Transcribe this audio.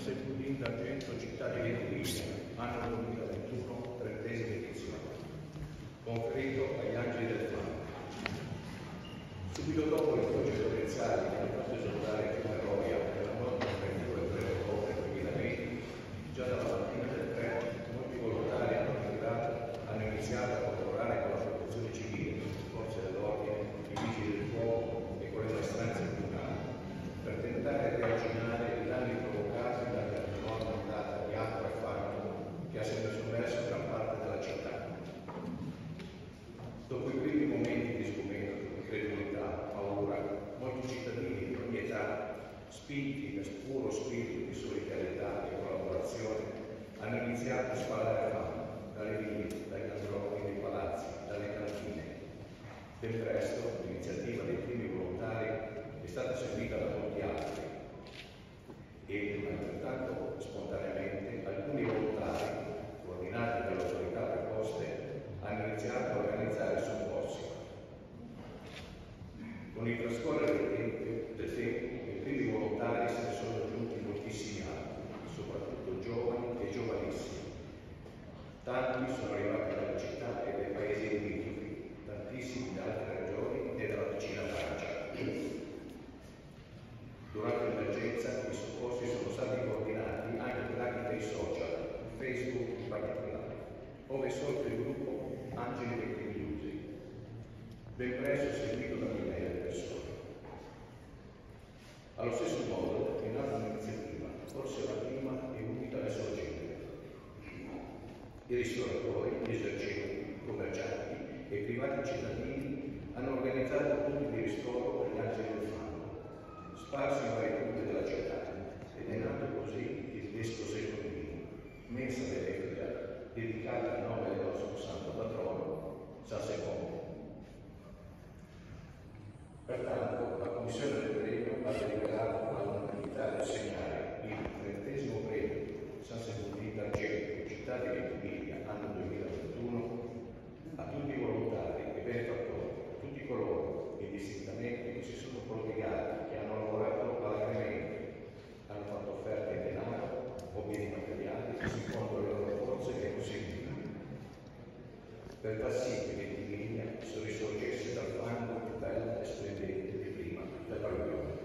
sepolti in d'argento città di Veneto, anno 2021, trentesima edizione. Spinti da puro spirito di solidarietà e collaborazione, hanno iniziato a sparare fame dalle ville, dai casroni, dai palazzi, dalle cantine. Ben presto l'iniziativa dei primi volontari è stata seguita da molti altri e altrettanto spontaneamente alcuni volontari, coordinati dalle autorità preposte, hanno iniziato a organizzare soccorsi. Con il trascorrere del tempo, del tempo, i primi volontari se ne sono aggiunti moltissimi altri, soprattutto giovani e giovanissimi. Tanti sono arrivati dalla città e dai paesi limitrofi, tantissimi da altre regioni e dalla vicina Francia. Durante l'emergenza i soccorsi sono stati coordinati anche tramite i social, Facebook in particolare, ove è il gruppo Angeli dei Crediusi, ben presto seguito da migliaia di persone. Allo stesso modo è nata un'iniziativa, forse la prima I ristoratori, gli esercenti, commercianti e i privati cittadini per far sì che l'epidemia risorgesse dal fango più bello e splendente di prima della riunione.